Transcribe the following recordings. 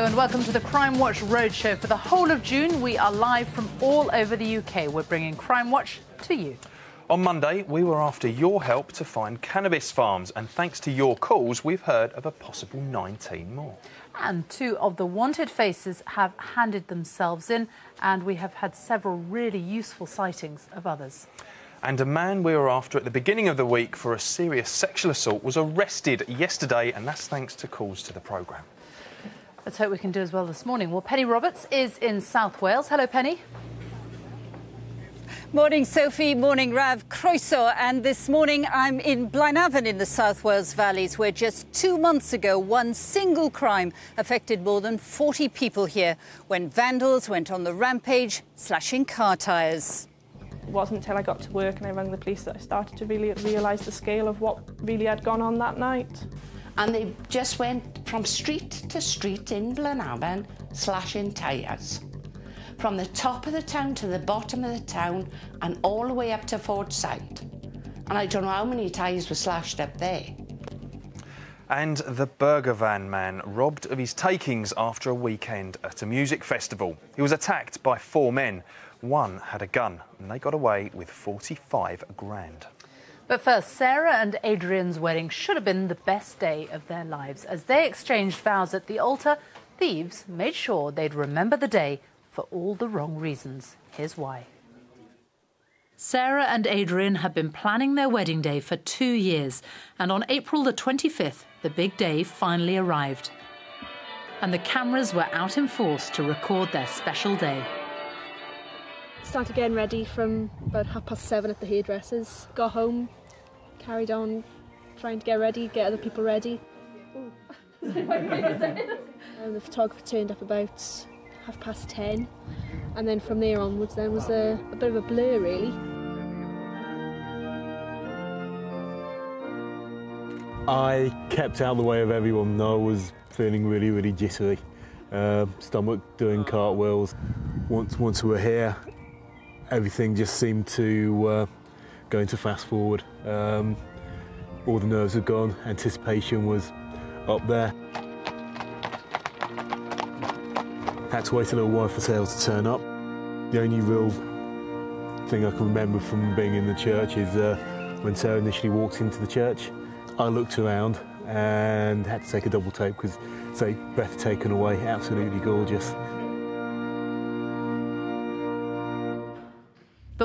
Hello and welcome to the Crimewatch Roadshow. For the whole of June, we are live from all over the UK. We're bringing Crimewatch to you. On Monday, we were after your help to find cannabis farms, and thanks to your calls, we've heard of a possible 19 more. And two of the wanted faces have handed themselves in, and we have had several really useful sightings of others. And a man we were after at the beginning of the week for a serious sexual assault was arrested yesterday, and that's thanks to calls to the programme. Let's hope we can do as well this morning. Well, Penny Roberts is in South Wales. Hello, Penny. Morning, Sophie. Morning, Rav. Croeso. And this morning I'm in Blaenavon in the South Wales Valleys, where just two months ago, one single crime affected more than 40 people here when vandals went on the rampage, slashing car tyres. It wasn't until I got to work and I rang the police that I started to really realise the scale of what really had gone on that night. And they just went from street to street in Blaenavon, slashing tyres from the top of the town to the bottom of the town and all the way up to Forgeside. And I don't know how many tyres were slashed up there. And the burger van man robbed of his takings after a weekend at a music festival. He was attacked by four men. One had a gun and they got away with 45 grand. But first, Sarah and Adrian's wedding should have been the best day of their lives. As they exchanged vows at the altar, thieves made sure they'd remember the day for all the wrong reasons. Here's why. Sarah and Adrian had been planning their wedding day for two years, and on April the 25th, the big day finally arrived. And the cameras were out in force to record their special day. Started getting ready from about half past seven at the hairdressers. Got home, carried on trying to get ready, get other people ready. and the photographer turned up about half past ten, and then from there onwards, then was a, a bit of a blur really. I kept out of the way of everyone. I was feeling really, really jittery. Uh, stomach doing cartwheels. Once, once we were here, everything just seemed to uh, go to fast forward. Um, all the nerves had gone. Anticipation was up there. Had to wait a little while for sales to turn up. The only real thing I can remember from being in the church is uh, when Sarah initially walked into the church. I looked around and had to take a double take because, say, breath taken away, absolutely gorgeous.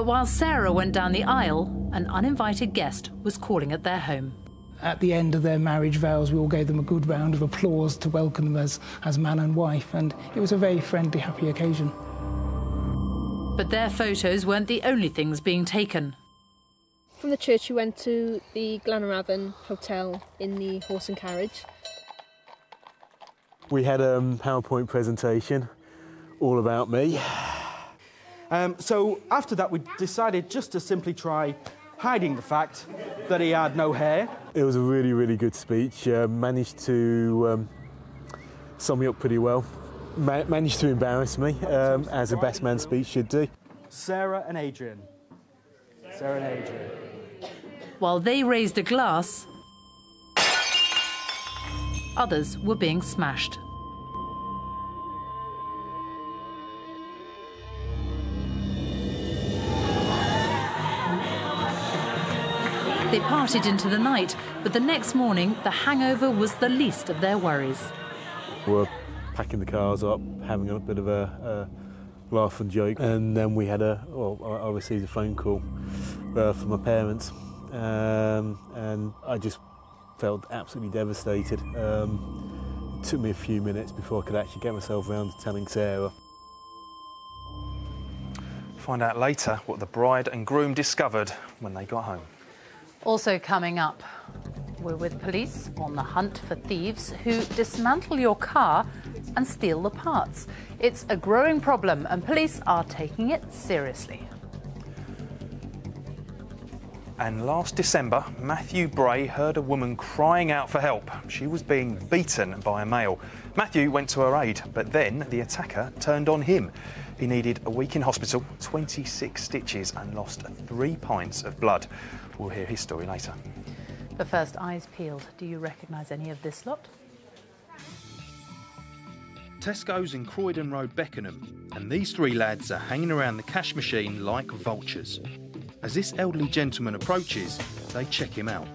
But while Sarah went down the aisle, an uninvited guest was calling at their home. At the end of their marriage vows, we all gave them a good round of applause to welcome them as, as man and wife, and it was a very friendly, happy occasion. But their photos weren't the only things being taken. From the church, we went to the Glenaravan Hotel in the horse and carriage. We had a um, PowerPoint presentation all about me. Um, so after that, we decided just to simply try hiding the fact that he had no hair. It was a really, really good speech. Uh, managed to um, sum me up pretty well. Ma managed to embarrass me, um, as a best man speech should do. Sarah and Adrian. Sarah and Adrian. While they raised a glass, others were being smashed. They parted into the night, but the next morning, the hangover was the least of their worries. We're packing the cars up, having a bit of a, a laugh and joke, and then we had a, well, I received a phone call uh, from my parents, um, and I just felt absolutely devastated. Um, it took me a few minutes before I could actually get myself around to telling Sarah. Find out later what the bride and groom discovered when they got home. Also coming up, we're with police on the hunt for thieves who dismantle your car and steal the parts. It's a growing problem and police are taking it seriously. And last December, Matthew Bray heard a woman crying out for help. She was being beaten by a male. Matthew went to her aid, but then the attacker turned on him. He needed a week in hospital, 26 stitches, and lost three pints of blood. We'll hear his story later. But first, eyes peeled. Do you recognise any of this lot? Tesco's in Croydon Road, Beckenham, and these three lads are hanging around the cash machine like vultures. As this elderly gentleman approaches, they check him out.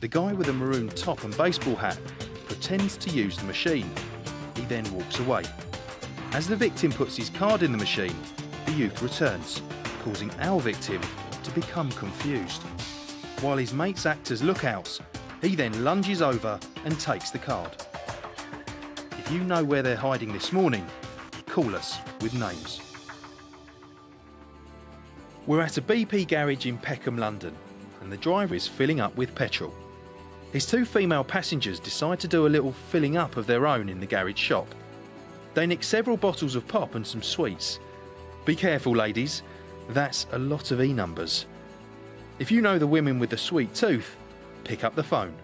The guy with a maroon top and baseball hat pretends to use the machine. He then walks away. As the victim puts his card in the machine, the youth returns, causing our victim to become confused. While his mates act as lookouts, he then lunges over and takes the card. If you know where they're hiding this morning, call us with names. We're at a BP garage in Peckham, London, and the driver is filling up with petrol. His two female passengers decide to do a little filling up of their own in the garage shop. They nick several bottles of pop and some sweets. Be careful, ladies, that's a lot of E numbers. If you know the women with the sweet tooth, pick up the phone.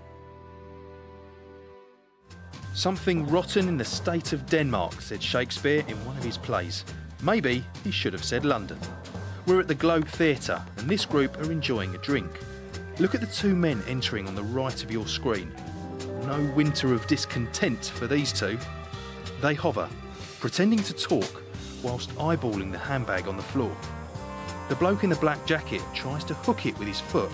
Something rotten in the state of Denmark, said Shakespeare in one of his plays. Maybe he should have said London. We're at the Globe Theatre, and this group are enjoying a drink. Look at the two men entering on the right of your screen. No winter of discontent for these two. They hover, pretending to talk, whilst eyeballing the handbag on the floor. The bloke in the black jacket tries to hook it with his foot.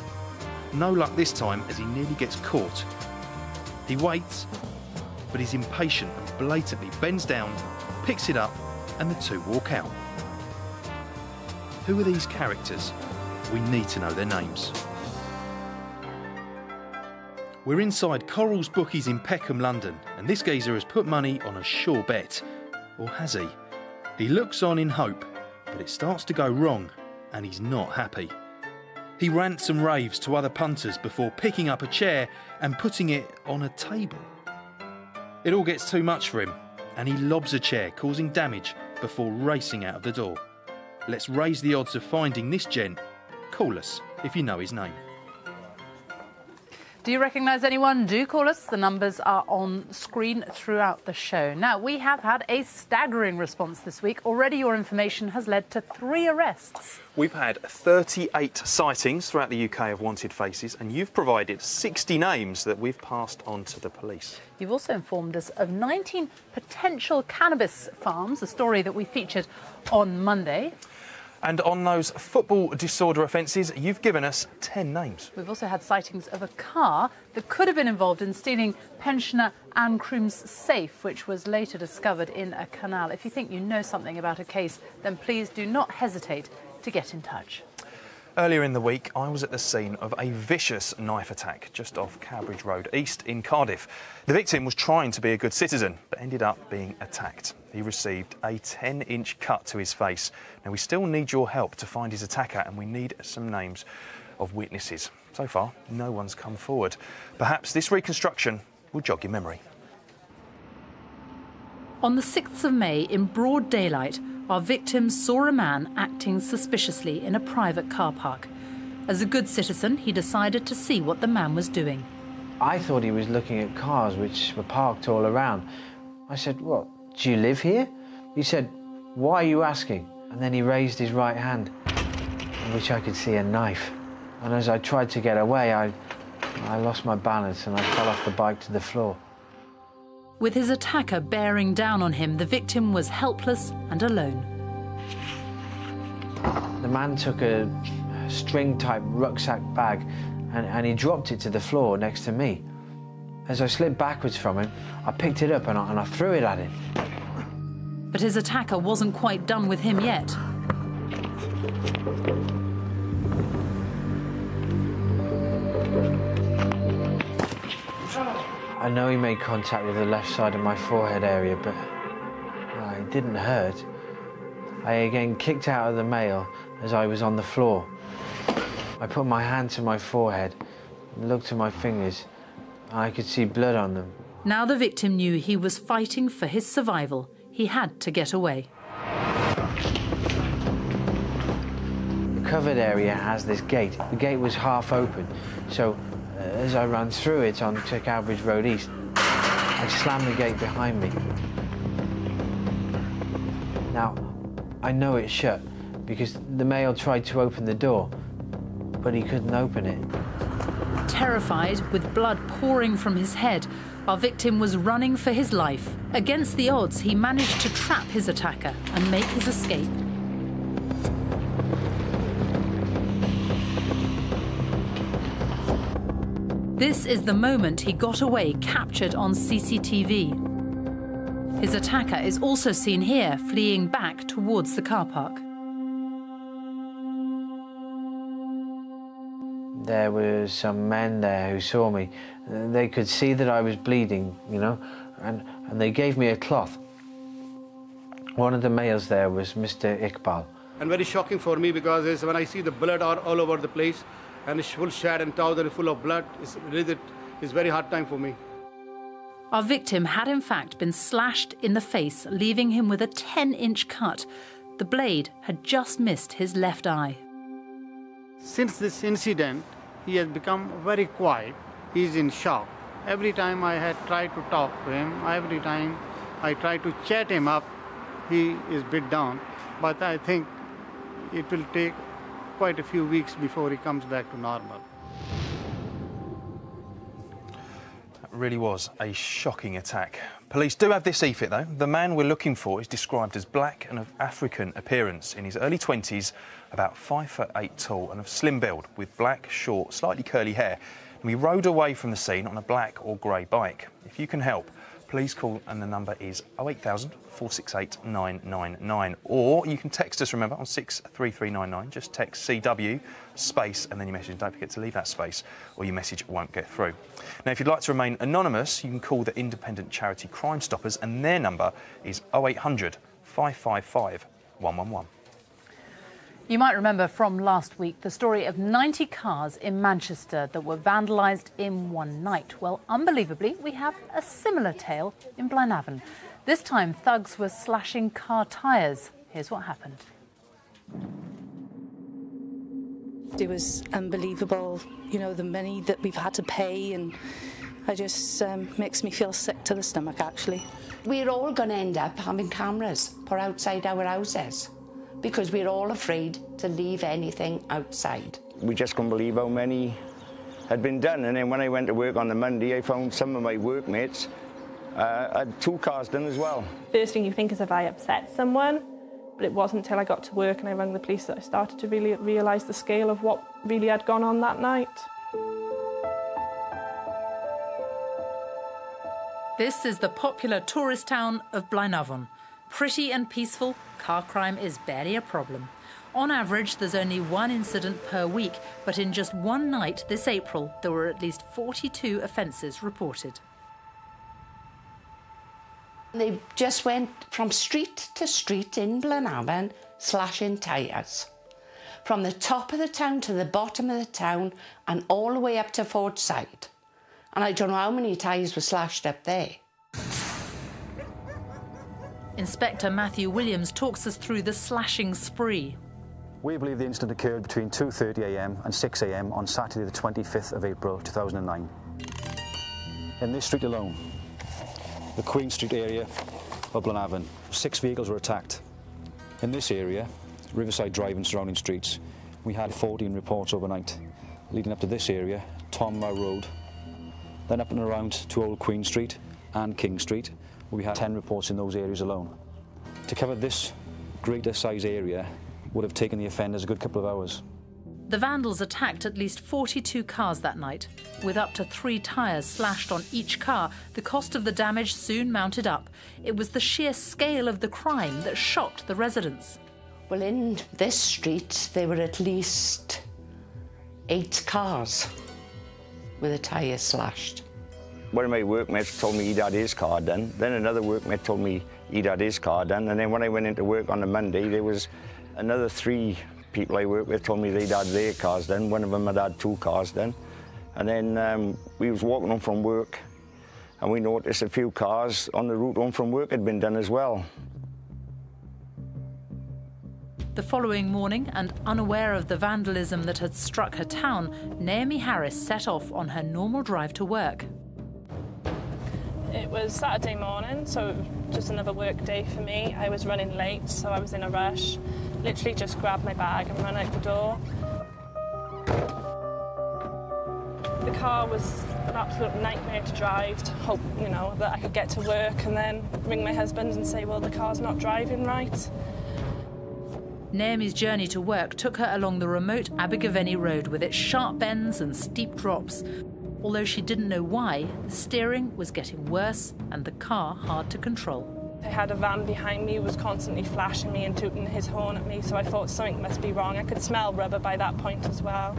No luck this time as he nearly gets caught. He waits, but he's impatient and blatantly bends down, picks it up, and the two walk out. Who are these characters? We need to know their names. We're inside Coral's Bookies in Peckham, London, and this geezer has put money on a sure bet. Or has he? He looks on in hope, but it starts to go wrong, and he's not happy. He rants and raves to other punters before picking up a chair and putting it on a table. It all gets too much for him, and he lobs a chair, causing damage before racing out of the door. Let's raise the odds of finding this gent. Call us if you know his name. Do you recognise anyone? Do call us. The numbers are on screen throughout the show. Now, we have had a staggering response this week. Already, your information has led to three arrests. We've had 38 sightings throughout the UK of wanted faces, and you've provided 60 names that we've passed on to the police. You've also informed us of 19 potential cannabis farms, a story that we featured on Monday. And on those football disorder offences, you've given us 10 names. We've also had sightings of a car that could have been involved in stealing pensioner Anne Croom's safe, which was later discovered in a canal. If you think you know something about a case, then please do not hesitate to get in touch. Earlier in the week, I was at the scene of a vicious knife attack just off Cowbridge Road East in Cardiff. The victim was trying to be a good citizen, but ended up being attacked. He received a 10 inch cut to his face. Now, we still need your help to find his attacker, and we need some names of witnesses. So far, no one's come forward. Perhaps this reconstruction will jog your memory. On the 6th of May, in broad daylight, our victims saw a man acting suspiciously in a private car park. As a good citizen, he decided to see what the man was doing. I thought he was looking at cars which were parked all around. I said, What, do you live here? He said, Why are you asking? And then he raised his right hand, in which I could see a knife. And as I tried to get away, I, I lost my balance and I fell off the bike to the floor. With his attacker bearing down on him, the victim was helpless and alone. The man took a string type rucksack bag and, and, he dropped it to the floor next to me. As I slid backwards from him, I picked it up and I, and I threw it at him. But his attacker wasn't quite done with him yet. I know he made contact with the left side of my forehead area, but well, it didn't hurt. I again kicked out of the male as I was on the floor. I put my hand to my forehead and looked at my fingers. I could see blood on them. Now the victim knew he was fighting for his survival. He had to get away. The covered area has this gate. The gate was half open, so Uh, as I ran through it onto Cowbridge Road East, I slammed the gate behind me. Now, I know it's shut because the male tried to open the door, but he couldn't open it. Terrified, with blood pouring from his head, Our victim was running for his life. Against the odds, he managed to trap his attacker and make his escape. This is the moment he got away, captured on CCTV. His attacker is also seen here, fleeing back towards the car park. There were some men there who saw me. They could see that I was bleeding, you know, and, and they gave me a cloth. One of the males there was Mr. Iqbal. And very shocking for me because when I see the blood all, all over the place and it's full shed and towel full of blood, it's really it's very hard time for me. Our victim had in fact been slashed in the face, leaving him with a 10 inch cut. The blade had just missed his left eye. Since this incident, he has become very quiet. He's in shock. Every time I had tried to talk to him, every time I try to chat him up, he is bit down. But I think it will take quite a few weeks before he comes back to normal. That really was a shocking attack. Police do have this EFIT though. The man we're looking for is described as black and of African appearance, in his early 20s, about 5 foot 8 tall and of slim build, with black, short, slightly curly hair. And we rode away from the scene on a black or grey bike. If you can help, please call and the number is 08000 468 999. Or you can text us, remember, on 63399. Just text CW space and then your message. Don't forget to leave that space or your message won't get through. Now, if you'd like to remain anonymous, you can call the independent charity Crimestoppers and their number is 0800 555 111. You might remember from last week the story of 90 cars in Manchester that were vandalised in one night. Well, unbelievably, we have a similar tale in Blaenavon. This time, thugs were slashing car tyres. Here's what happened. It was unbelievable, you know, the money that we've had to pay, and it just um, makes me feel sick to the stomach, actually. We're all going to end up having cameras put outside our houses because we're all afraid to leave anything outside. We just couldn't believe how many had been done. And then when I went to work on the Monday, I found some of my workmates uh, had two cars done as well. First thing you think is if I upset someone, but it wasn't until I got to work and I rang the police that I started to really realise the scale of what really had gone on that night. This is the popular tourist town of Blaenavon. Pretty and peaceful, car crime is barely a problem. On average, there's only one incident per week, but in just one night this April, there were at least 42 offences reported. They just went from street to street in Blaenavon slashing tyres. From the top of the town to the bottom of the town and all the way up to Forgeside. And I don't know how many tyres were slashed up there. Inspector Matthew Williams talks us through the slashing spree. We believe the incident occurred between 2.30am and 6am on Saturday the 25th of April 2009. In this street alone, the Queen Street area of Blaenavon, six vehicles were attacked. In this area, Riverside Drive and surrounding streets, we had 14 reports overnight. Leading up to this area, Ton Mawr Road, then up and around to Old Queen Street and King Street, we had 10 reports in those areas alone. To cover this greater size area would have taken the offenders a good couple of hours. The vandals attacked at least 42 cars that night. With up to three tyres slashed on each car, the cost of the damage soon mounted up. It was the sheer scale of the crime that shocked the residents. Well, in this street, there were at least eight cars with a tyre slashed. One of my workmates told me he'd had his car done. Then another workmate told me he'd had his car done. And then when I went into work on the Monday, there was another three people I worked with told me they'd had their cars done. One of them had had two cars done. And then um, we was walking home from work and we noticed a few cars on the route home from work had been done as well. The following morning, and unaware of the vandalism that had struck her town, Naomi Harris set off on her normal drive to work. It was Saturday morning, so just another work day for me. I was running late, so I was in a rush. Literally just grabbed my bag and ran out the door. The car was an absolute nightmare to drive to hope, you know, that I could get to work and then ring my husband and say, well, the car's not driving right. Naomi's journey to work took her along the remote Abergavenny Road with its sharp bends and steep drops. Although she didn't know why, the steering was getting worse and the car hard to control. I had a van behind me was constantly flashing me and tooting his horn at me, so I thought something must be wrong. I could smell rubber by that point as well.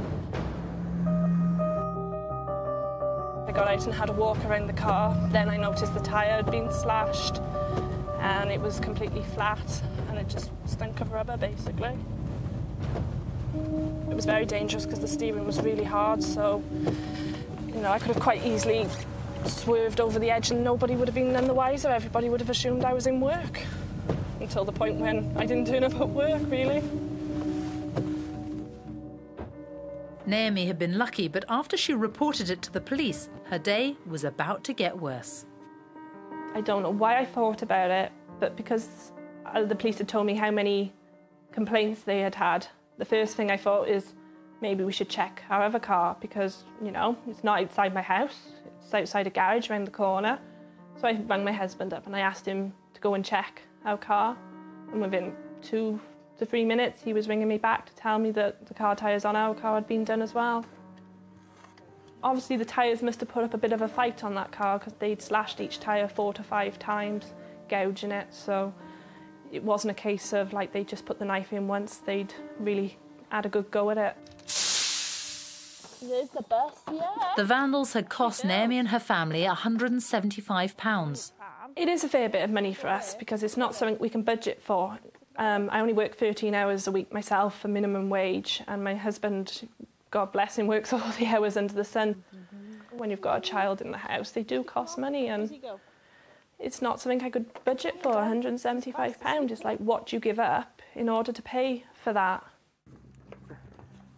I got out and had a walk around the car. Then I noticed the tyre had been slashed and it was completely flat and it just stunk of rubber basically. It was very dangerous because the steering was really hard, so you know I could have quite easily swerved over the edge and nobody would have been none the wiser. Everybody would have assumed I was in work until the point when I didn't turn up at work, really. Naomi had been lucky, but after she reported it to the police, her day was about to get worse. I don't know why I thought about it, but because the police had told me how many complaints they had had, the first thing I thought is maybe we should check our other car because, you know, it's not outside my house, it's outside a garage around the corner. So I rang my husband up and I asked him to go and check our car. And within two to three minutes, he was ringing me back to tell me that the car tyres on our car had been done as well. Obviously, the tyres must have put up a bit of a fight on that car because they'd slashed each tyre four to five times, gouging it. So it wasn't a case of like they just put the knife in once, they'd really had a good go at it. There's the bus, yeah. The vandals had cost Naomi and her family £175. It is a fair bit of money for us because it's not something we can budget for. Um, I only work 13 hours a week myself for minimum wage, and my husband, God bless him, works all the hours under the sun. Mm-hmm. When you've got a child in the house, they do cost money, and it's not something I could budget for. 175 pound is like what do you give up in order to pay for that?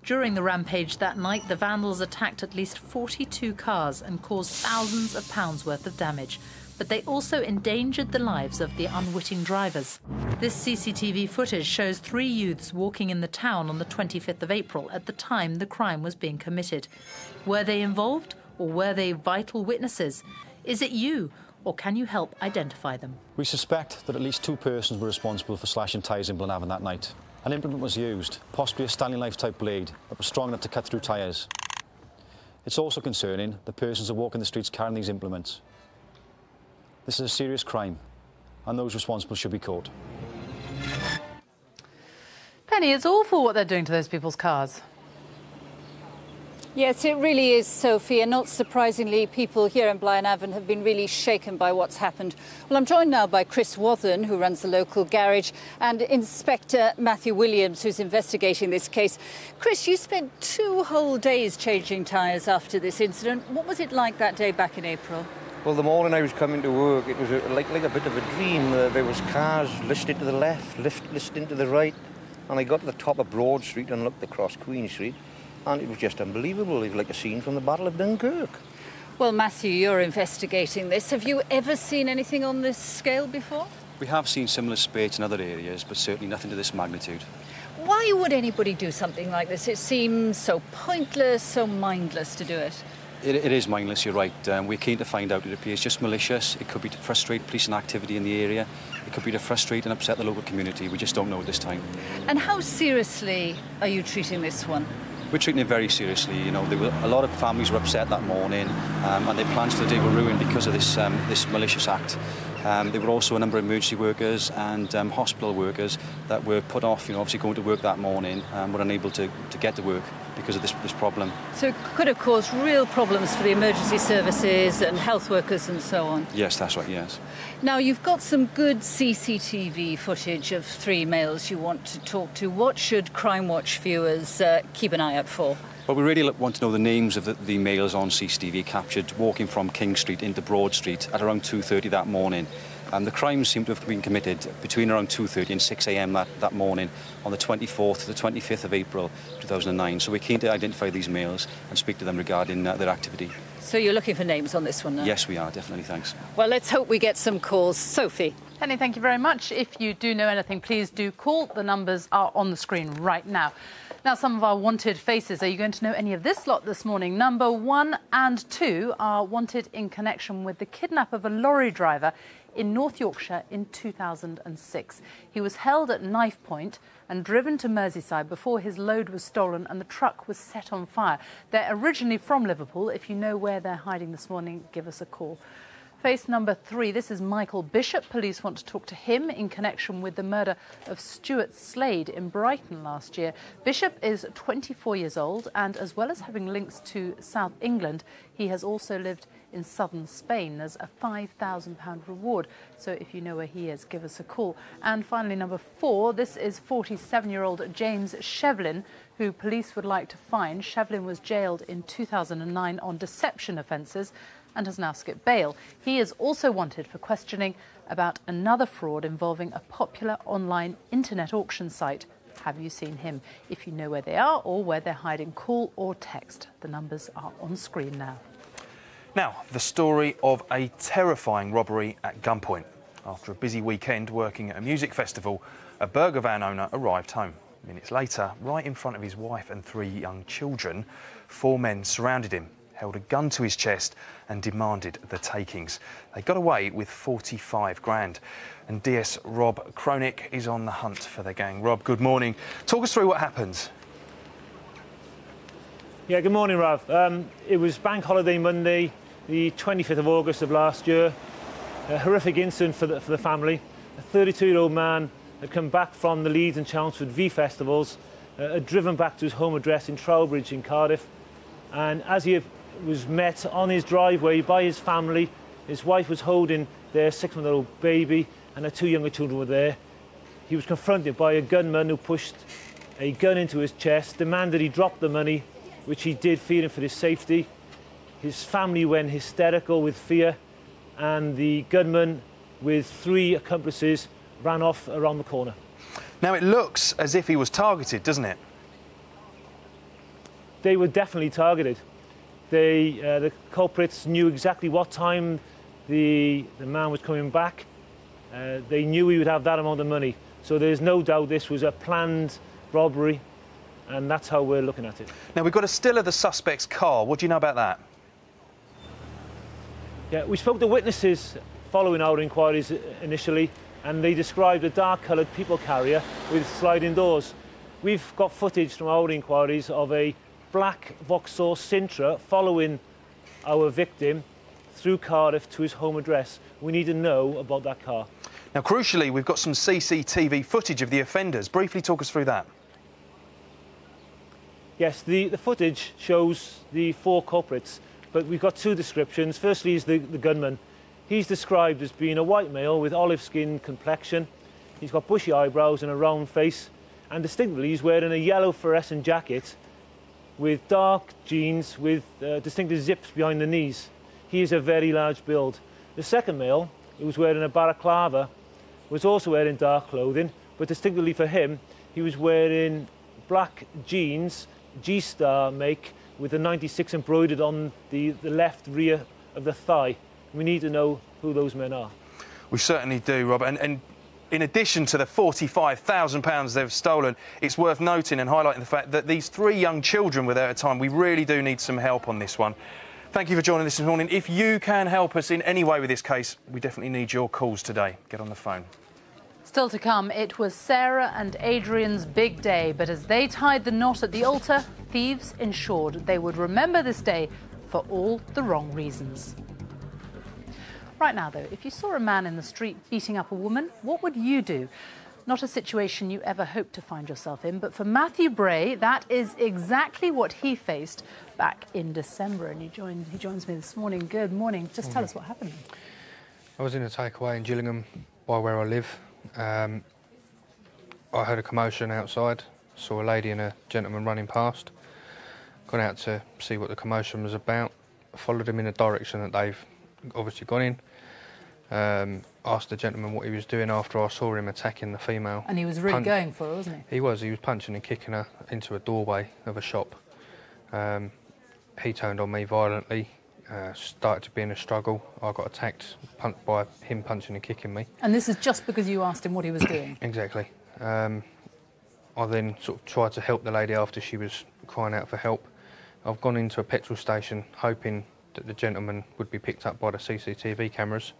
During the rampage that night, the vandals attacked at least 42 cars and caused thousands of pounds worth of damage. But they also endangered the lives of the unwitting drivers. This CCTV footage shows three youths walking in the town on the 25th of April at the time the crime was being committed. Were they involved or were they vital witnesses? Is it you or can you help identify them? We suspect that at least two persons were responsible for slashing tyres in Blaenavon that night. An implement was used, possibly a Stanley Knife type blade, that was strong enough to cut through tyres. It's also concerning the persons who walk in the streets carrying these implements. This is a serious crime, and those responsible should be caught. Penny, it's awful what they're doing to those people's cars. Yes, it really is, Sophie, and not surprisingly, people here in Blaenavon have been really shaken by what's happened. Well, I'm joined now by Chris Wathen, who runs the local garage, and Inspector Matthew Williams, who's investigating this case. Chris, you spent two whole days changing tyres after this incident. What was it like that day back in April? Well, the morning I was coming to work, it was a, like, like a bit of a dream. Uh, there was cars listed to the left, lift, listing to the right, and I got to the top of Broad Street and looked across Queen Street, and it was just unbelievable. It was like a scene from the Battle of Dunkirk. Well, Matthew, you're investigating this. Have you ever seen anything on this scale before? We have seen similar spates in other areas, but certainly nothing to this magnitude. Why would anybody do something like this? It seems so pointless, so mindless to do it. It, it is mindless, you're right. Um, we're keen to find out. It appears just malicious. It could be to frustrate policing activity in the area. It could be to frustrate and upset the local community. We just don't know at this time. And how seriously are you treating this one? We're treating it very seriously. You know, were, a lot of families were upset that morning, um, and their plans for the day were ruined because of this um, this malicious act. Um, there were also a number of emergency workers and um, hospital workers that were put off, you know, obviously going to work that morning, um, were unable to, to get to work because of this, this problem. So it could have caused real problems for the emergency services and health workers and so on. Yes, that's right, yes. Now, you've got some good CCTV footage of three males you want to talk to. What should Crimewatch viewers uh, keep an eye out for? Well, we really want to know the names of the, the males on CCTV captured walking from King Street into Broad Street at around 2.30 that morning. Um, the crimes seem to have been committed between around 2.30 and 6 a.m. That, that morning on the 24th to the 25th of April 2009. So we're keen to identify these males and speak to them regarding uh, their activity. So you're looking for names on this one now? Yes, we are, definitely, thanks. Well, let's hope we get some calls. Sophie. Penny, thank you very much. If you do know anything, please do call. The numbers are on the screen right now. Now, Now, some of our wanted faces. Are you going to know any of this lot this morning? Number one and two are wanted in connection with the kidnap of a lorry driver in North Yorkshire in 2006. He was held at knife point and driven to Merseyside before his load was stolen and the truck was set on fire. They're originally from Liverpool. If you know where they're hiding this morning, give us a call. Face number three. This is Michael Bishop. Police want to talk to him in connection with the murder of Stuart Slade in Brighton last year. Bishop is 24 years old, and as well as having links to South England, he has also lived in southern Spain. There's a £5,000 reward. So if you know where he is, give us a call. And finally, number four. This is 47 year old James Shevlin, who police would like to find. Shevlin was jailed in 2009 on deception offences and has now skipped bail. He is also wanted for questioning about another fraud involving a popular online internet auction site. Have you seen him? If you know where they are or where they're hiding, call or text. The numbers are on screen now. Now, the story of a terrifying robbery at gunpoint. After a busy weekend working at a music festival, a burger van owner arrived home. Minutes later, right in front of his wife and three young children, four men surrounded him held a gun to his chest and demanded the takings. They got away with 45 grand. And DS Rob Cronick is on the hunt for the gang. Rob, good morning. Talk us through what happened. Yeah, good morning, Rav. Um, it was Bank Holiday Monday, the 25th of August of last year. A horrific incident for the, for the family. A 32-year-old man had come back from the Leeds and Chelmsford V festivals, uh, had driven back to his home address in Trowbridge in Cardiff, and as he was met on his driveway by his family. His wife was holding their six-month-old baby and their two younger children were there. He was confronted by a gunman who pushed a gun into his chest, demanded he drop the money, which he did, fearing for his safety. His family went hysterical with fear, and the gunman, with three accomplices, ran off around the corner. Now, it looks as if he was targeted, doesn't it? They were definitely targeted. They, uh, the culprits knew exactly what time the, the man was coming back. Uh, they knew he would have that amount of money. So there's no doubt this was a planned robbery, and that's how we're looking at it. Now, we've got a still of the suspect's car. What do you know about that? Yeah, we spoke to witnesses following our inquiries initially, and they described a dark-coloured people carrier with sliding doors. We've got footage from our inquiries of a black Vauxhall Sintra following our victim through Cardiff to his home address. We need to know about that car. Now, crucially, we've got some CCTV footage of the offenders. Briefly talk us through that. Yes, the, the footage shows the four culprits, but we've got two descriptions. Firstly is the, the gunman. He's described as being a white male with olive skin complexion. He's got bushy eyebrows and a round face, and distinctly he's wearing a yellow fluorescent jacket with dark jeans with uh, distinctive zips behind the knees. He is a very large build. The second male, who was wearing a balaclava, was also wearing dark clothing, but distinctly for him, he was wearing black jeans, G-Star make, with the 96 embroidered on the, the left rear of the thigh. We need to know who those men are. We certainly do, Robert. And, and in addition to the £45,000 they've stolen, it's worth noting and highlighting the fact that these three young children were there at the time. We really do need some help on this one. Thank you for joining us this morning. If you can help us in any way with this case, we definitely need your calls today. Get on the phone. Still to come, it was Sarah and Adrian's big day, but as they tied the knot at the altar, thieves ensured they would remember this day for all the wrong reasons. Right now, though, if you saw a man in the street beating up a woman, what would you do? Not a situation you ever hoped to find yourself in, but for Matthew Bray, that is exactly what he faced back in December. And he, joined, he joins me this morning. Good morning. Just tell us what happened. I was in a takeaway in Gillingham by where I live. Um, I heard a commotion outside, saw a lady and a gentleman running past. Got out to see what the commotion was about, followed them in the direction that they've obviously gone in. Um, asked the gentleman what he was doing after I saw him attacking the female. And he was really going for her, wasn't he? He was. He was punching and kicking her into a doorway of a shop. Um, he turned on me violently. Uh, started to be in a struggle. I got attacked by him punching and kicking me. And this is just because you asked him what he was doing? exactly. Um, I then sort of tried to help the lady after she was crying out for help. I've gone into a petrol station hoping that the gentleman would be picked up by the CCTV cameras.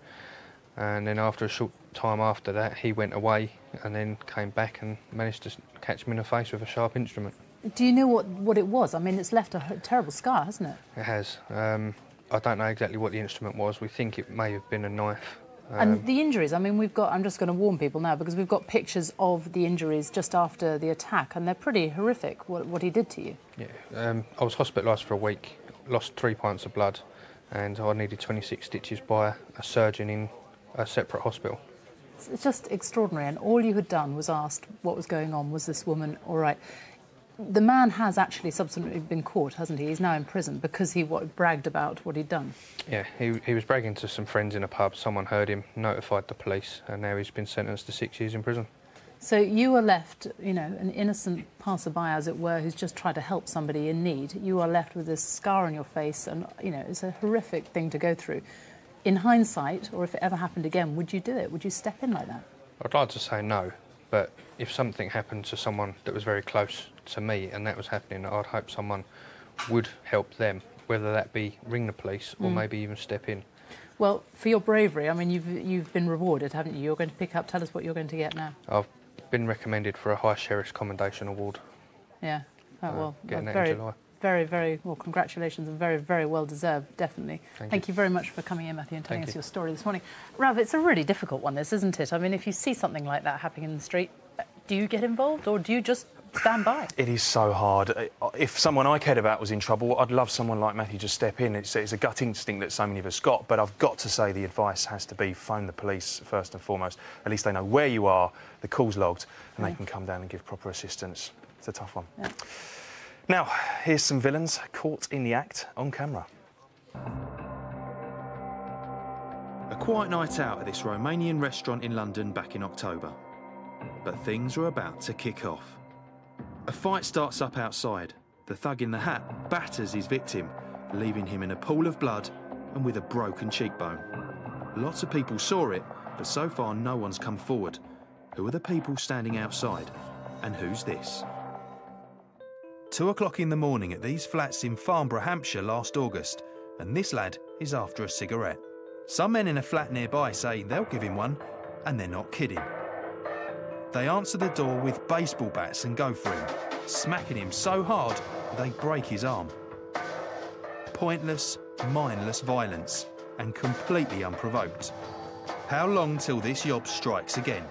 And then after a short time after that, he went away and then came back and managed to catch me in the face with a sharp instrument. Do you know what, what it was? I mean, it's left a terrible scar, hasn't it? It has. Um, I don't know exactly what the instrument was. We think it may have been a knife. Um, And the injuries, I mean, we've got, I'm just going to warn people now because we've got pictures of the injuries just after the attack and they're pretty horrific, what, what he did to you. Yeah, um, I was hospitalised for a week, lost three pints of blood, and I needed 26 stitches by a surgeon in a separate hospital. It's- just extraordinary. And all you had done was asked what was going on. Was this woman all right? The man has actually subsequently been caught, hasn't he? He's now in prison because he what, bragged about what he'd done. Yeah, he, he was bragging to some friends in a pub. Someone heard him, notified the police, and now he's been sentenced to six years in prison. So you are left, you know, an innocent passerby, as it were, who's just tried to help somebody in need. You are left with this scar on your face, and you know it's a horrific thing to go through. In hindsight, or if it ever happened again, would you do it? Would you step in like that? I'd like to say no, but if something happened to someone that was very close to me and that was happening, I'd hope someone would help them, whether that be ring the police or Mm. maybe even step in. Well, for your bravery, I mean, you've you've been rewarded, haven't you? You're going to pick up. Tell us what you're going to get now. I've been recommended for a High Sheriff's Commendation Award. Yeah. Oh, Uh, well, getting well, that in July. Very, very well. Congratulations, and very, very well deserved. Definitely. Thank you. very much for coming in, Matthew, and telling Thank us you. your story this morning. Rav, it's a really difficult one, this, isn't it? I mean, if you see something like that happening in the street, do you get involved, or do you just stand by? It is so hard. If someone I cared about was in trouble, I'd love someone like Matthew to step in. It's, it's a gut instinct that so many of us got, but I've got to say the advice has to be phone the police first and foremost. At least they know where you are, the call's logged, and they can come down and give proper assistance. It's a tough one. Yeah. Now, here's some villains caught in the act on camera. A quiet night out at this Romanian restaurant in London back in October. But things are about to kick off. A fight starts up outside. The thug in the hat batters his victim, leaving him in a pool of blood and with a broken cheekbone. Lots of people saw it, but so far no one's come forward. Who are the people standing outside? And who's this? Two o'clock in the morning at these flats in Farnborough, Hampshire last August, and this lad is after a cigarette. Some men in a flat nearby say they'll give him one, and they're not kidding. They answer the door with baseball bats and go for him, smacking him so hard they break his arm. Pointless, mindless violence, and completely unprovoked. How long till this yob strikes again?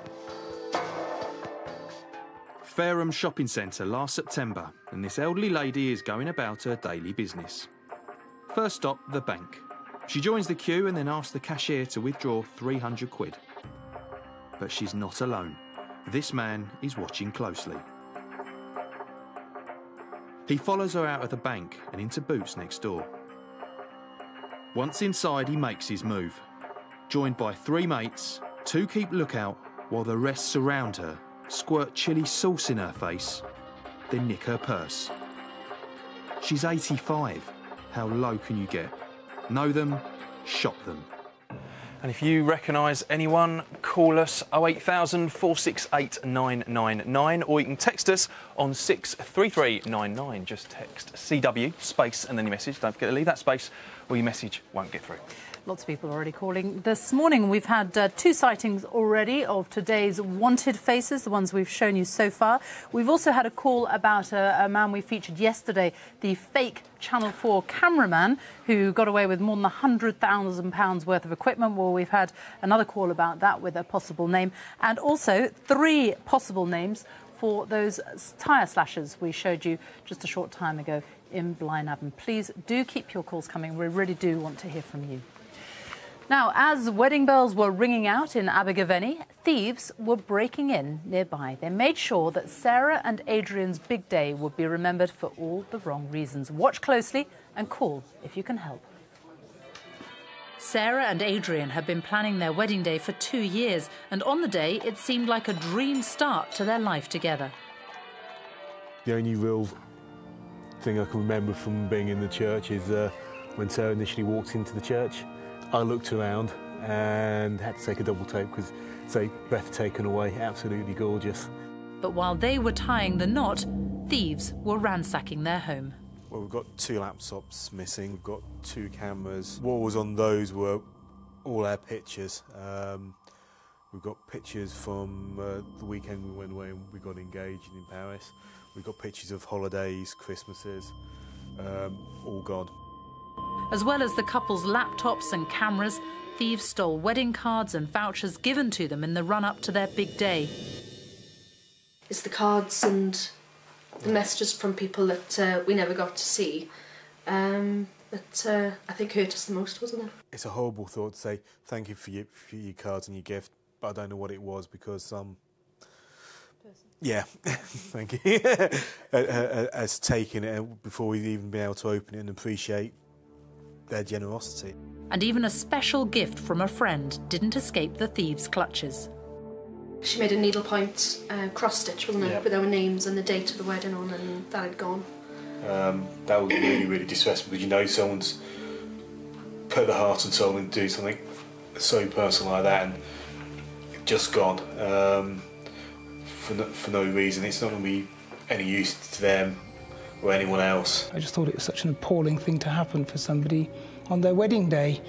Fareham Shopping Centre last September, and this elderly lady is going about her daily business. First stop, the bank. She joins the queue and then asks the cashier to withdraw 300 quid. But she's not alone. This man is watching closely. He follows her out of the bank and into Boots next door. Once inside, he makes his move. Joined by three mates, two keep lookout while the rest surround her, squirt chili sauce in her face, then nick her purse. She's 85. How low can you get? Know them, shop them. And if you recognise anyone, call us 08000 468 999 or you can text us on 63399. Just text CW space and then your message. Don't forget to leave that space or your message won't get through. Lots of people already calling. This morning we've had uh, two sightings already of today's wanted faces, the ones we've shown you so far. We've also had a call about a, a man we featured yesterday, the fake Channel 4 cameraman who got away with more than £100,000 worth of equipment. Well, we've had another call about that with a possible name, and also three possible names for those tyre slashers we showed you just a short time ago in Blaenavon. Please do keep your calls coming. We really do want to hear from you. Now, as wedding bells were ringing out in Abergavenny, thieves were breaking in nearby. They made sure that Sarah and Adrian's big day would be remembered for all the wrong reasons. Watch closely and call if you can help. Sarah and Adrian had been planning their wedding day for two years, and on the day it seemed like a dream start to their life together. The only real thing I can remember from being in the church is uh, when Sarah initially walked into the church. I looked around and had to take a double take because, say, breath taken away, absolutely gorgeous. But while they were tying the knot, thieves were ransacking their home. Well, we've got two laptops missing. We've got two cameras. What was on those were all our pictures. Um, we've got pictures from uh, the weekend we went away and we got engaged in Paris. We've got pictures of holidays, Christmases, um, all gone. As well as the couple's laptops and cameras, thieves stole wedding cards and vouchers given to them in the run up to their big day. It's the cards and the messages from people that uh, we never got to see um, that uh, I think hurt us the most, wasn't it? It's a horrible thought to say thank you for your, for your cards and your gift, but I don't know what it was because um. Yeah, thank you. Has taken it before we've even been able to open it and appreciate their generosity. And even a special gift from a friend didn't escape the thieves' clutches. She made a needlepoint uh, cross stitch, wasn't it, Yeah. with our names and the date of the wedding on, and that had gone. Um, that was really, really distressing because you know someone's put their heart and soul into do something so personal like that and just gone um, for, no, for no reason. It's not going to be any use to them or anyone else. I just thought it was such an appalling thing to happen for somebody on their wedding day.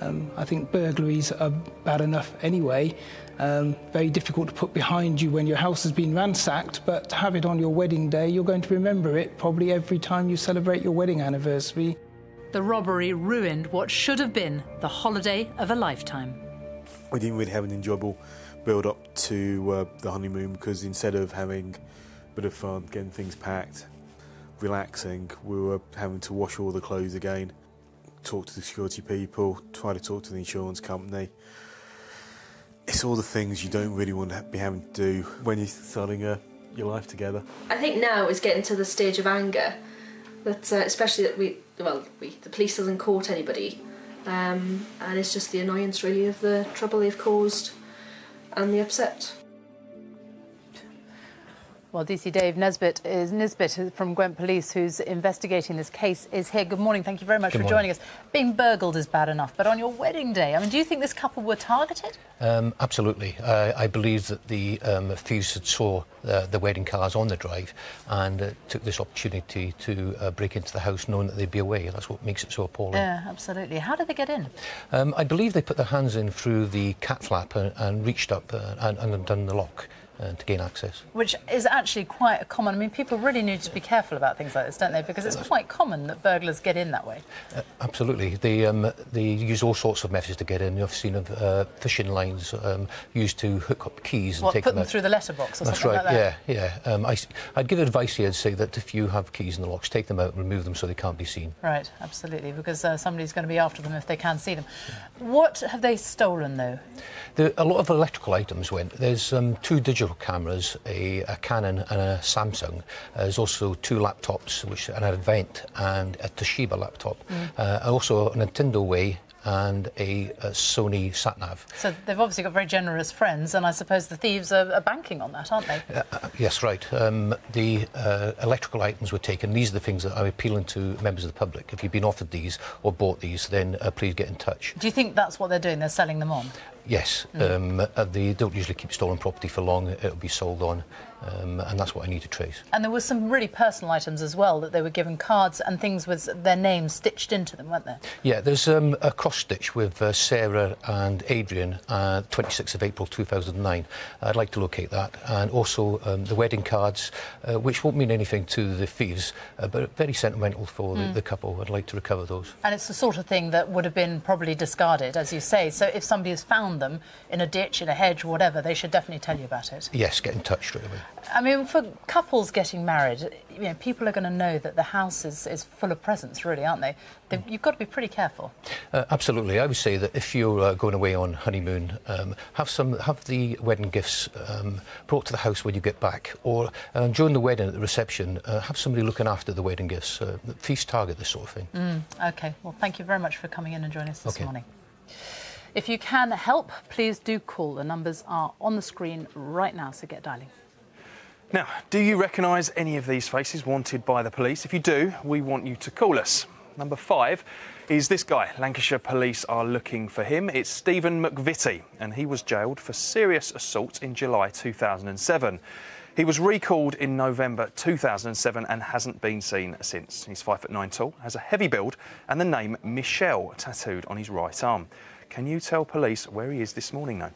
Um, I think burglaries are bad enough anyway. Um, very difficult to put behind you when your house has been ransacked, but to have it on your wedding day, you're going to remember it probably every time you celebrate your wedding anniversary. The robbery ruined what should have been the holiday of a lifetime. We didn't really have an enjoyable build up to uh, the honeymoon because instead of having a bit of fun, getting things packed, relaxing, we were having to wash all the clothes again, talk to the security people, try to talk to the insurance company. It's all the things you don't really want to be having to do when you're starting uh, your life together. I think now is getting to the stage of anger that, uh, especially that we, well, we, the police hasn't caught anybody, um, and it's just the annoyance really of the trouble they've caused and the upset. Well, DC Dave Nesbitt is Nisbet from Gwent Police, who's investigating this case, is here. Good morning. Thank you very much Good for morning. joining us. Being burgled is bad enough, but on your wedding day, I mean, do you think this couple were targeted? Um, absolutely. Uh, I believe that the um, thieves had saw uh, the wedding cars on the drive and uh, took this opportunity to uh, break into the house knowing that they'd be away. That's what makes it so appalling. Yeah, absolutely. How did they get in? Um, I believe they put their hands in through the cat flap and, and reached up uh, and, and undone the lock uh, to gain access. Which is actually quite common. I mean, people really need to be careful about things like this, don't they? Because it's quite common that burglars get in that way. Uh, absolutely. They, um, they use all sorts of methods to get in. I've seen of uh, fishing lines um, used to hook up keys and What, take put them through the letterbox or That's something right, like that? yeah, yeah. Um, I, would give advice here to say that if you have keys in the locks, take them out and remove them so they can't be seen. Right, absolutely, because uh, somebody's going to be after them if they can see them. What have they stolen, though? There, a lot of electrical items went. There's um, two digital cameras, a, a Canon and a Samsung. Uh, there's also two laptops, which an Advent and a Toshiba laptop. Mm. Uh, and also a Nintendo Wii and a, a Sony SatNav. So they've obviously got very generous friends, and I suppose the thieves are, are banking on that, aren't they? Uh, yes, right. Um, the uh, electrical items were taken. These are the things that I'm appealing to members of the public. If you've been offered these or bought these, then uh, please get in touch. Do you think that's what they're doing? They're selling them on? Yes, Mm. um, uh, they don't usually keep stolen property for long. It'll be sold on, um, and that's what I need to trace. And there were some really personal items as well that they were given cards and things with their names stitched into them, weren't there? Yeah, there's um, a cross stitch with uh, Sarah and Adrian, uh, 26th of April 2009. I'd like to locate that, and also um, the wedding cards, uh, which won't mean anything to the thieves, uh, but very sentimental for the, Mm. the couple. I'd like to recover those. And it's the sort of thing that would have been probably discarded, as you say. So if somebody has found them in a ditch, in a hedge, whatever, they should definitely tell you about it. Yes, get in touch straight away. I mean, for couples getting married, you know, people are going to know that the house is, is full of presents, really, aren't they? They've, you've got to be pretty careful. Uh, absolutely, I would say that if you're uh, going away on honeymoon, um, have some have the wedding gifts um, brought to the house when you get back, or um, during the wedding at the reception, uh, have somebody looking after the wedding gifts. Uh, feast target this sort of thing. Mm, OK. Well, thank you very much for coming in and joining us this Okay. morning. If you can help, please do call. The numbers are on the screen right now, so get dialing. Now, do you recognise any of these faces wanted by the police? If you do, we want you to call us. Number five is this guy. Lancashire police are looking for him. It's Stephen McVitie, and he was jailed for serious assault in July 2007. He was recalled in November 2007 and hasn't been seen since. He's five foot nine tall, has a heavy build, and the name Michelle tattooed on his right arm. Can you tell police where he is this morning, though?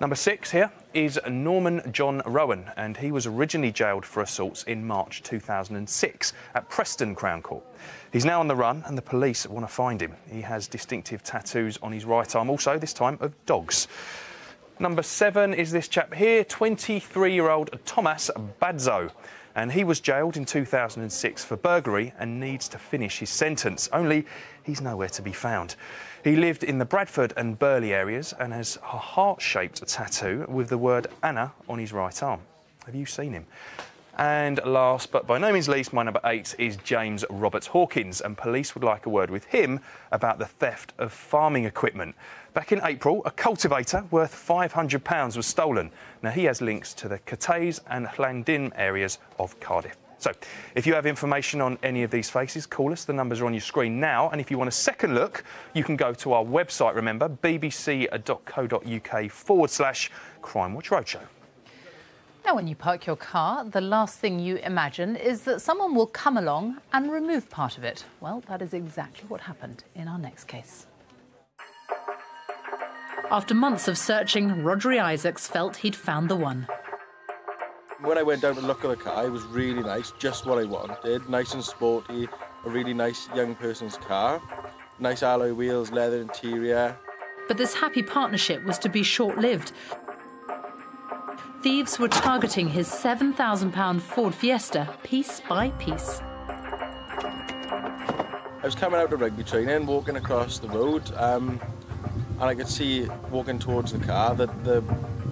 Number six here is Norman John Rowan, and he was originally jailed for assaults in March 2006 at Preston Crown Court. He's now on the run, and the police want to find him. He has distinctive tattoos on his right arm, also, this time of dogs. Number seven is this chap here, 23 year old Thomas Badzo. And he was jailed in 2006 for burglary and needs to finish his sentence. Only he's nowhere to be found. He lived in the Bradford and Burley areas and has a heart shaped tattoo with the word Anna on his right arm. Have you seen him? And last but by no means least, my number eight is James Roberts Hawkins, and police would like a word with him about the theft of farming equipment. Back in April, a cultivator worth £500 was stolen. Now, he has links to the Cathays and Llangdin areas of Cardiff. So, if you have information on any of these faces, call us. The numbers are on your screen now. And if you want a second look, you can go to our website, remember, bbc.co.uk forward slash Crimewatch Roadshow. Now, when you park your car, the last thing you imagine is that someone will come along and remove part of it. Well, that is exactly what happened in our next case. After months of searching, Rodri Isaacs felt he'd found the one. When I went down to look at the car, it was really nice, just what I wanted. Nice and sporty, a really nice young person's car. Nice alloy wheels, leather interior. But this happy partnership was to be short lived. Thieves were targeting his £7,000 Ford Fiesta piece by piece. I was coming out of rugby training, walking across the road, um, and I could see walking towards the car that the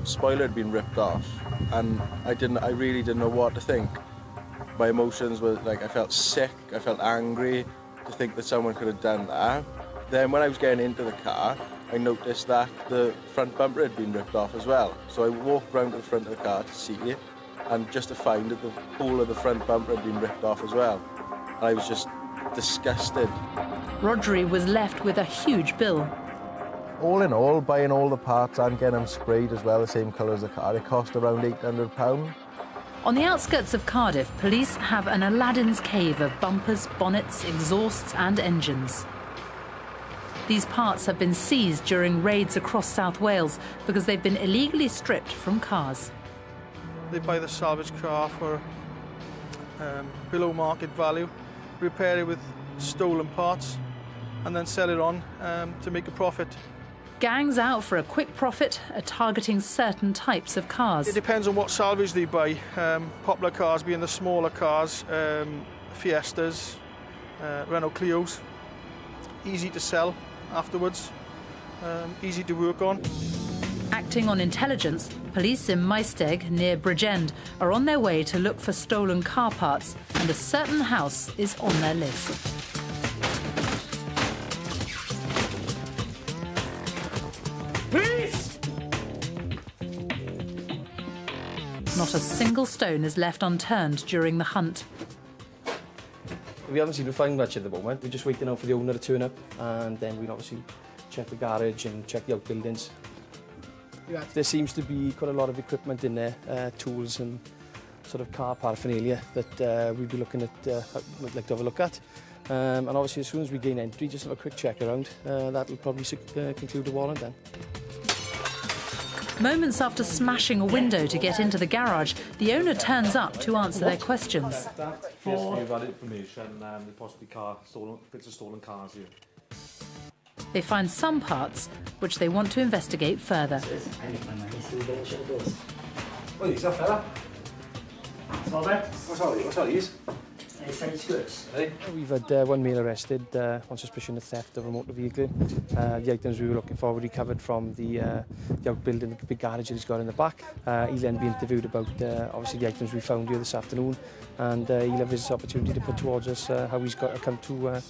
spoiler had been ripped off and I didn't I really didn't know what to think. My emotions were like I felt sick, I felt angry to think that someone could have done that. Then when I was getting into the car, I noticed that the front bumper had been ripped off as well. So I walked round to the front of the car to see it and just to find that the whole of the front bumper had been ripped off as well. And I was just disgusted. Rodri was left with a huge bill. All in all, buying all the parts and getting them sprayed as well, the same colour as the car, it cost around £800. On the outskirts of Cardiff, police have an Aladdin's cave of bumpers, bonnets, exhausts, and engines. These parts have been seized during raids across South Wales because they've been illegally stripped from cars. They buy the salvage car for um, below market value, repair it with stolen parts, and then sell it on um, to make a profit. Gangs out for a quick profit are targeting certain types of cars. It depends on what salvage they buy. Um, popular cars being the smaller cars, um, Fiestas, uh, Renault Clios. Easy to sell afterwards, um, easy to work on. Acting on intelligence, police in Maesteg near Bridgend are on their way to look for stolen car parts, and a certain house is on their list. A single stone is left unturned during the hunt. We haven't seen to find much at the moment. We're just waiting out for the owner to turn up and then we'll obviously check the garage and check the outbuildings. There seems to be quite a lot of equipment in there, uh, tools and sort of car paraphernalia that uh, we'll be looking at, uh, like to have a look at. Um, and obviously as soon as we gain entry, just have a quick check around. Uh, that'll probably uh, conclude the warrant then. Moments after smashing a window to get into the garage, the owner turns up to answer their questions. For... You've had information, um, possibly car stolen, bits of stolen cars here. They find some parts which they want to investigate further. What's all these? What's all these? We've had uh, one male arrested uh, on suspicion of theft of a motor vehicle. Uh, the items we were looking for were recovered from the, uh, the outbuilding, the big garage that he's got in the back. Uh, he'll then be interviewed about uh, obviously the items we found here this afternoon and uh, he'll have his opportunity to put towards us uh, how he's got to come to uh,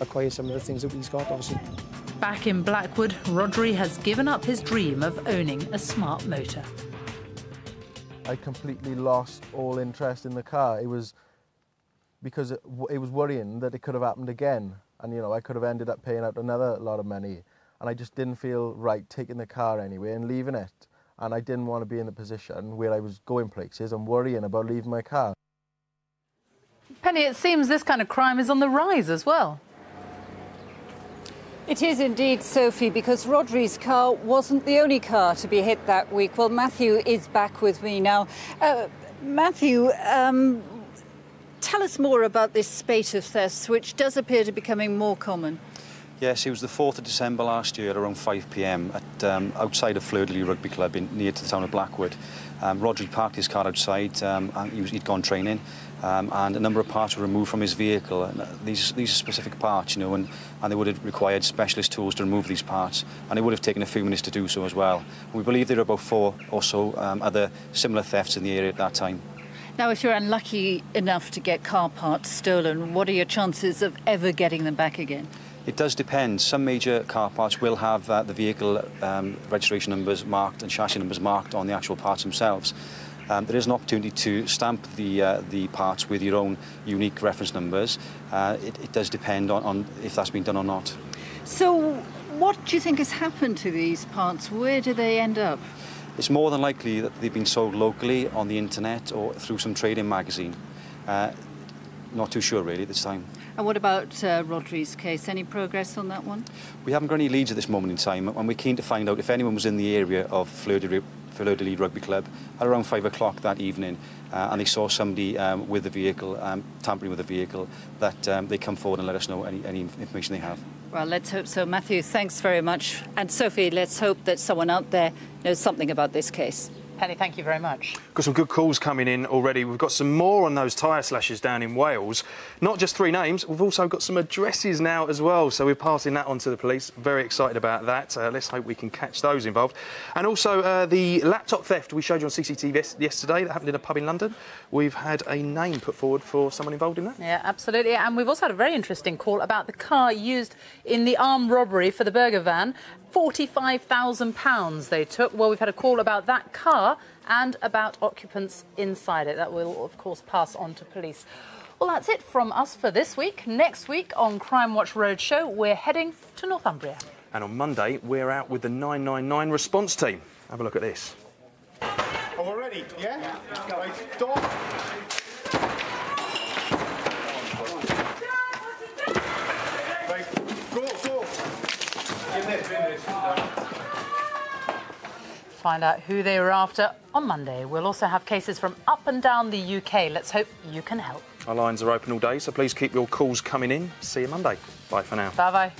acquire some of the things that he's got obviously. Back in Blackwood, Rodri has given up his dream of owning a smart motor. I completely lost all interest in the car. It was because it, it was worrying that it could have happened again. And, you know, I could have ended up paying out another lot of money. And I just didn't feel right taking the car anyway and leaving it. and I didn't want to be in the position where I was going places and worrying about leaving my car. Penny, it seems this kind of crime is on the rise as well. It is indeed, Sophie, because Rodri's car wasn't the only car to be hit that week. Well, Matthew is back with me now. Uh, Matthew, um, tell us more about this spate of thefts, which does appear to be becoming more common. Yes, it was the 4th of December last year at around 5pm at um, outside of Fleur-de-Lis Rugby Club in, near to the town of Blackwood. Um, Rodri parked his car outside um, and he he'd gone training um, and a number of parts were removed from his vehicle. And uh, these, these are specific parts, you know, and, and they would have required specialist tools to remove these parts and it would have taken a few minutes to do so as well. We believe there are about four or so um, other similar thefts in the area at that time. Now, if you're unlucky enough to get car parts stolen, what are your chances of ever getting them back again? It does depend. Some major car parts will have uh, the vehicle um, registration numbers marked and chassis numbers marked on the actual parts themselves. Um, there is an opportunity to stamp the, uh, the parts with your own unique reference numbers. Uh, it, it does depend on, on if that's been done or not. So, what do you think has happened to these parts? Where do they end up? It's more than likely that they've been sold locally on the internet or through some trading magazine. Uh, not too sure really at this time. And what about uh, Rodri's case? Any progress on that one? We haven't got any leads at this moment in time, and we're keen to find out if anyone was in the area of Fleur de, Fleur de Lis Rugby Club at around five o'clock that evening, uh, and they saw somebody um, with the vehicle, um, tampering with the vehicle, that um, they come forward and let us know any, any information they have. Well, let's hope so. Matthew, thanks very much. And Sophie, let's hope that someone out there knows something about this case. Penny, thank you very much. Got some good calls coming in already. We've got some more on those tyre slashes down in Wales. Not just three names, we've also got some addresses now as well. So we're passing that on to the police. Very excited about that. Uh, let's hope we can catch those involved. And also uh, the laptop theft we showed you on CCTV yesterday that happened in a pub in London. We've had a name put forward for someone involved in that. Yeah, absolutely. And we've also had a very interesting call about the car used in the armed robbery for the burger van. £45,000 they took. Well, we've had a call about that car and about occupants inside it. That will, of course, pass on to police. Well, that's it from us for this week. Next week on Crimewatch Roadshow, we're heading to Northumbria. And on Monday, we're out with the 999 response team. Have a look at this. Oh, we're ready, yeah? Right, door. Right, go, go. Give this, give this. Find out who they were after on Monday. We'll also have cases from up and down the UK. Let's hope you can help. Our lines are open all day, so please keep your calls coming in. See you Monday. Bye for now. Bye bye.